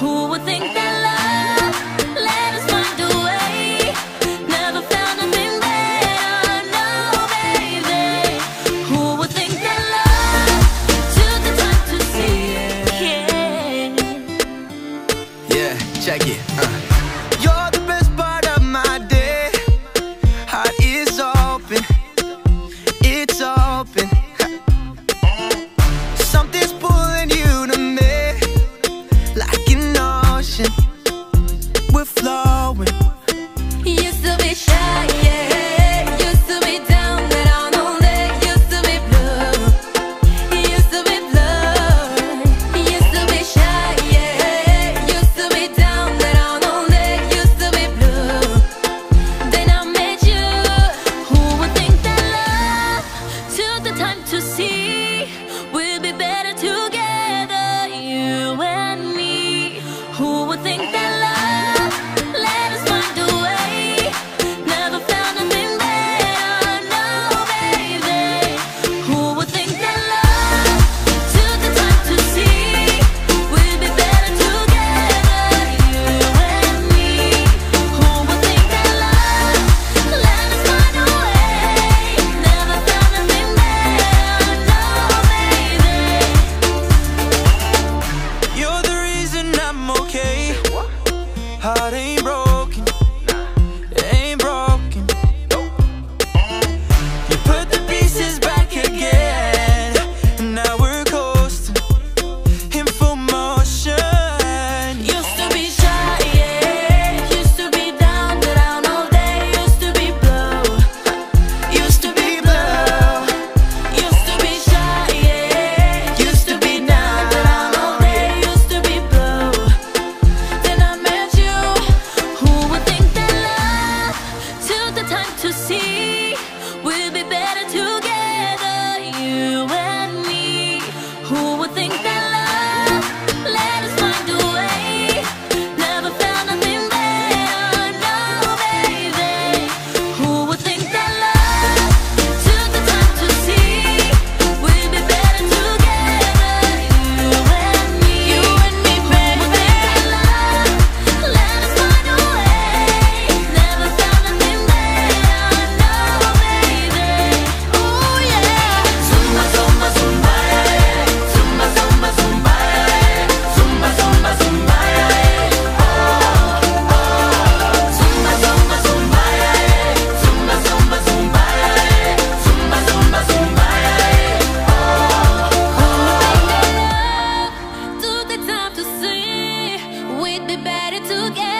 Who would think that love us? Never found nothing better, no baby. Who would think that love took the time to see? Yeah, yeah check it. Uh. Nation. Who would think that? How do you be better together.